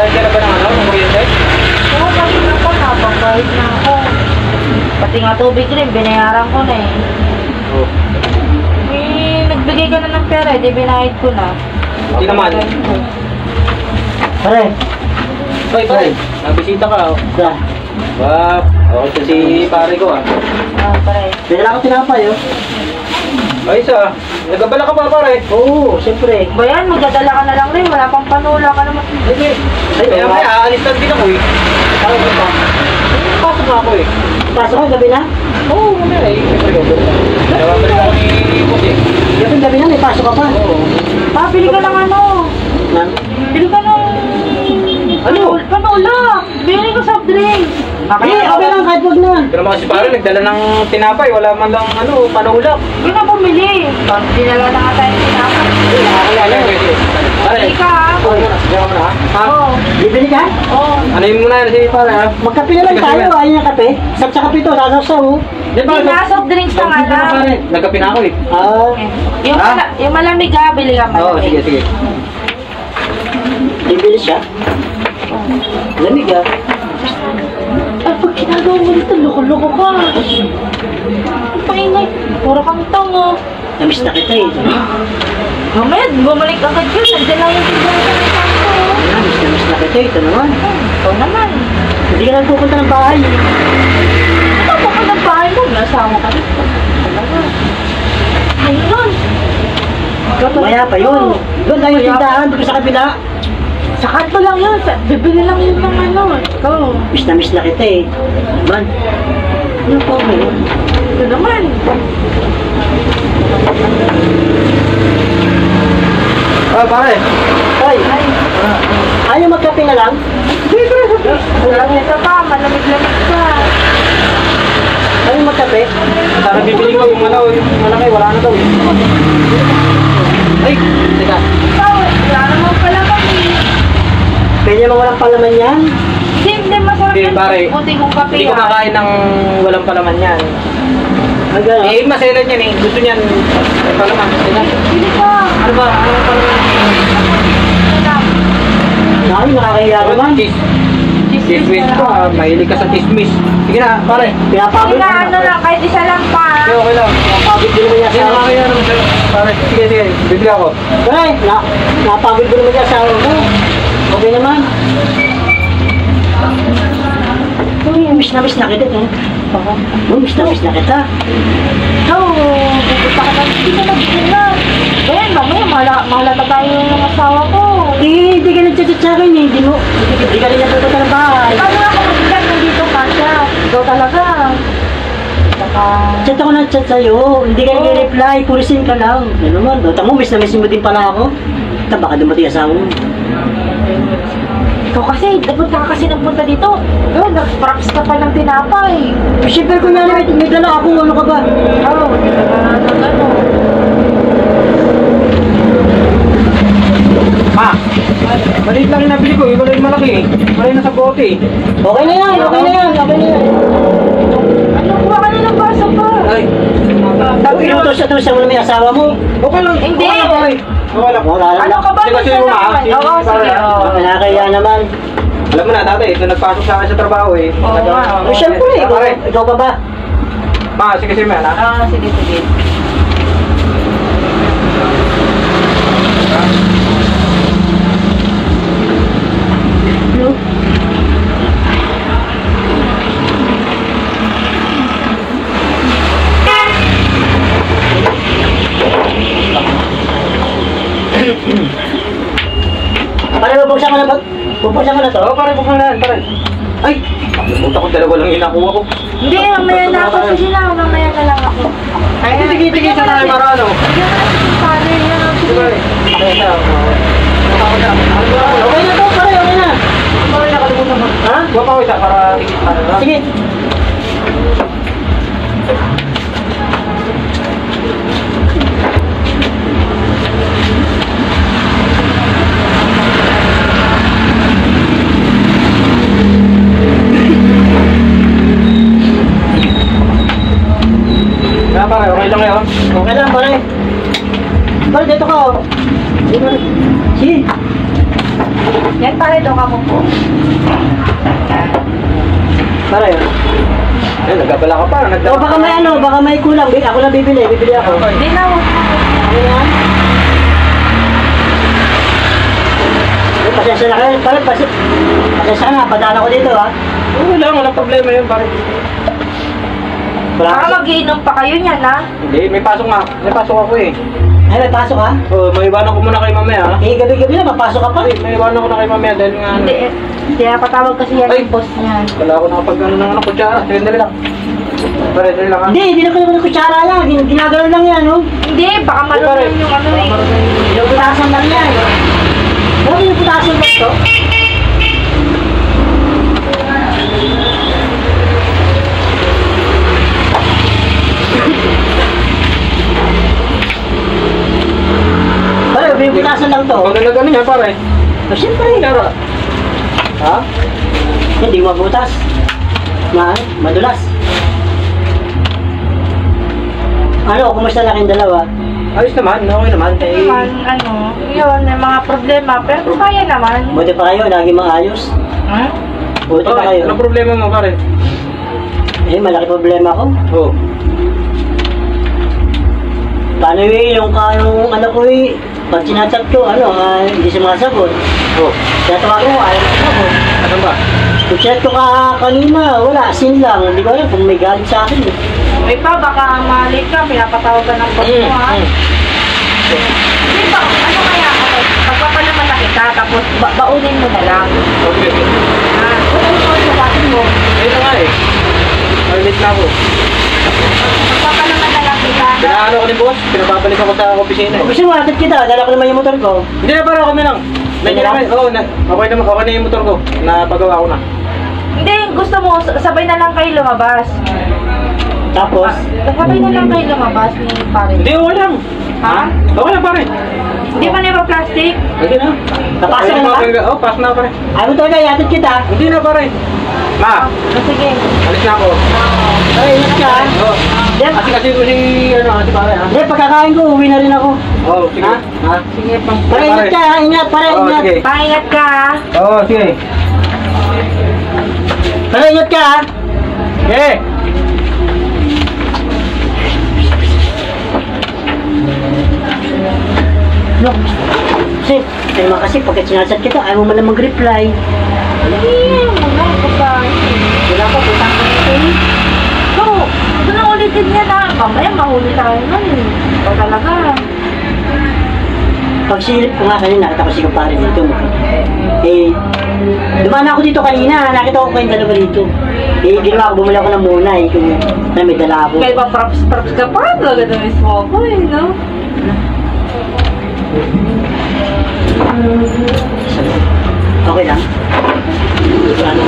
Nagbayad ka na ba ng ano? Ng kuryente? Oo, kasi na po, napagbayad na ako. Pati nga tubig rin, binayaran ko na eh. Oo. Eh, nagbigay ka na ng pera, di binayad ko na. Hindi naman. Pare, Hoy, pare. Nabisita ka. oh. sa, Ba, okay to si pare ko ah. Ah, pare. pinala ko tinapay, oh. Ay, isa. Nagabala ka ba pare? Oo, siyempre. Ba yan, magdadala ka na lang rin, wala pang panula ka naman. Hindi. Ay, kaya may aalis lang din ako eh. Tawag ko pa. Pasok na ako eh. Pasok ko, gabi na? Oo, mamaya eh. Siyempre ko. Nababalik ako ni Boss eh. Gabi, gabi na, may pasok ka pa. Oo. Pa, bili ka ng ano. Na, Bili ka ng... Ano? Panula. Drinks. Hindi, okay lang, kahit wag na. Pero mga si pare, nagdala ng tinapay. Wala man lang ano, panulak. Hindi na bumili. Dinala na nga tayo tinapay. Nakakilala eh. Pare, ka ha. Oo. Bibili ka? Oo. Ano yun muna si pare ha? Magkape na lang tayo, ayaw niya kape. Sap sa kape to, sasaw-saw. oh. Di Hindi na, soft drinks na nga lang. Nagkape na ako eh. Ah, Yung, Ha? mala- yung malamig ha, bili ka malamig. Oo, sige, sige. bibili siya. Lamig ah. Mo dito, loko-loko ka. Paingay. Puro kang tongo. Namiss na kita eh. Mamaya, bumalik agad yun. Nandiyan lang yung tigil sa kanto. Namiss na miss na kita eh. Ito naman. Ikaw naman. Hindi ka lang pupunta ng bahay. Ano ka ng bahay mo? Nasawa ka dito. Ayun. Maya pa yun. Doon yung tindahan, doon sa kabila. Sa kanto lang yun. Sa, bibili lang yun ng ano. Ikaw. Miss na miss na kita eh. Man, ano po ba yun? Ito naman. Ah, pare. Ay, ayaw magkape na lang? Alam nito pa, malamig-lamig ka. Ayaw magkape? Sana bibili ko yung ano, malaki, wala na daw eh. Ay, teka. Ikaw, wala naman pala kami. Pwede naman walang palaman yan. Hindi, hindi masarap Hindi, yung pare. puti kong kape. Hindi ko ah. kakain ng walang palaman yan. Ang gano'n. Eh, maselan yan eh. Gusto niyan, may palaman. Teka. Bili ka. Ano ba? Ano ba palaman? Ay, nakakahiya naman. Cheese. Chismis ko ah. Mahilig ka sa chismis. Sige na, pare. Pinapagod Hindi na, ano lang, kahit isa lang pa. Okay, okay lang. Pinapagod ko naman yan Sige, sa nakakaya naman sa'yo. Pare, sige, sige. Bibili ako. Ay, na, napagod ko naman yan sa mo. Okay naman. Uy, miss na miss na kita eh. Uy, miss na miss na kita. Ikaw, pupunta ka na, hindi ka nagpula. Eh, mamaya, mahala, mahalata tayo ng asawa ko. Eh, hindi ka nagchat sa akin eh. Hindi mo, hindi ka rin natutunan ng bahay. Paano kung magbigat nandito ka siya? Ikaw talaga. Saka, Chat ako ng chat sa'yo. Hindi ka nag-reply. Purisin ka lang. Ano naman, dota mo, miss na miss mo din pala ako. Baka dumating asawa mo. Ikaw kasi, dapat ka kasi nagpunta dito. Ikaw, nag-props ka pa ng tinapay. Eh, Siyempre, kunyari, may, may dala ako. Ano ka ba? Oo, na ng ano. Ma! Maliit lang yung nabili ko. Iba rin malaki eh. Malay na sa bote eh. Okay na yan, okay na yan, okay na yan. Ano, kuha ka na ng baso pa. Ay. Tapos inutos sa tuloy sa mo na may asawa mo. Okay lang. Hindi. Okay lang, pare. Okay lang. Wala Ano ka ba? Sige, sige, Minsan ma. Oo, sige. oo. Nakakaya naman. Alam mo na, dati, ito nagpasok sa akin sa trabaho eh. Oo oo. Eh, siyempre, ikaw, pa ba? Ma, sige, sige, man, ha? Ah, sige, sige. Pare, bubuksan ko na ba? Bubuksan ko na to? Oo, pare, buksan na pare. Ay! Puta ko, dalawa lang yung nakuha ko. Hindi, mamaya na ako. Sige na, mamaya na lang ako. Ay, sige, sa tayo para ano. Na pare. yan ang Sige, pare. Ko. Ano ba? Okay na to, pare, okay na. Pare, nakalimutan mo. Ha? Baka ko siya para pa. Sige. Yan pare, doon ka po. Para yun. Eh, nagabala ka pa. Nagdala O baka may ano, baka may kulang. Bi- Ako lang bibili, bibili ako. Hindi na, huwag na. Ano yan? Eh, Pasensya na kayo. Pare, pasi- pasensya na. Padala ko dito ha. Wala, walang problema yun, pare. Wala Baka kasi. magiinom pa kayo niyan, ha? Hindi, may pasok nga. May pasok ako eh. Ay, may pasok ha? Oh, may iwanan ko muna kay mamaya. ha? Eh, gabi-gabi na, papasok ka pa. Ay, may iwanan ko na kay mamaya dahil nga... ano, Hindi, eh. Kaya patawag kasi yan Ay. yung boss niyan. Wala ako nakapag ano ng ano, kutsara. Sige, dali lang. Pare, dali lang ha. Hindi, hindi na ko naman ng kutsara lang. Gin- Ginagalaw lang yan, no? Hindi, baka malunan yung ano eh. Pinuputasan lang yan. Ano pinuputasan ba ito? Pare, to. Kung nag ano niya, pare. Oh, siyempre. Kutsara. Ha? Hindi mabutas. Ma, madulas. Ano, kumusta na kayong dalawa? Ayos naman, okay naman. Eh, Naman, ano, yun, may mga problema, pero kaya naman. Buti pa kayo, lagi maayos. Hmm? Buti pa okay, kayo. anong problema mo, pare? Eh, malaki problema ko. Oh. Paano eh, yung, ka- yung ano ko eh, pag sinachat ko, ano, ah, hindi sumasagot. Oh. Kaya tawag ko, ayaw ako. Ano ba? Kung ko ka kanina, wala, sin lang. Hindi ko alam kung may galit sa akin. May pa, baka mali ka, pinapatawag ka ng boss mo, ha? Mm, Hindi ba, ano kaya, ano, pagpapalaman na kita, tapos ba baunin mo na lang. Okay. Ha? Kung ano mo sa mo, Ayun na nga eh. Malit na ako. pagpapalaman na lang. Pinaano ko ni boss, pinababalik ako sa opisina eh. Atid kita, dala ko naman yung motor ko. Hindi na pare, kami lang. Hindi Nandiyan lang? na, oo, na, okay na, okay na yung motor ko. Napagawa ko na. Hindi, gusto mo, sabay na lang kayo lumabas. Tapos, Sabay na lang kayo lumabas ni pare. Hindi, okay lang. Ha? Okay lang pare. Hindi ba na plastic? Hindi na. Napasok Ayun, na ba? okay, Oh, pass na pare. ayaw mo talaga, atid kita. Hindi na pare. Ma, Oh, sige. alis na ako. Ay, ingat ka. Oo. Hindi, Kasi kasi ko si, ano, si pare ha. Hindi, pagkakain ko, uwi na rin ako. Oo, sige. Ha? Ha? Sige pa. Pare, ingat ka, ingat, pare, Oo, ingat. sige. Paingat ka, ha? Oo, sige. Pare, ingat ka, ha? Okay. Look, kasi, kasi naman kasi, pagka sinasat kita, ayaw mo man lang mag-reply. Hindi, mga babae. Wala pa, punta ka na eh. So, ito na ulitin niya na. Mamaya mahuli tayo nun eh. O talaga. Pag silip ko nga kanina, nakita ko si kumpare dito. Eh, dumaan ako dito kanina, nakita ko kayong dalawa dito. Eh, ginawa ko, bumili ako ng muna eh, kung na may dala ako. May ibang props-props ka pa. Talaga na mismo ako eh, no? Okay lang. Ano?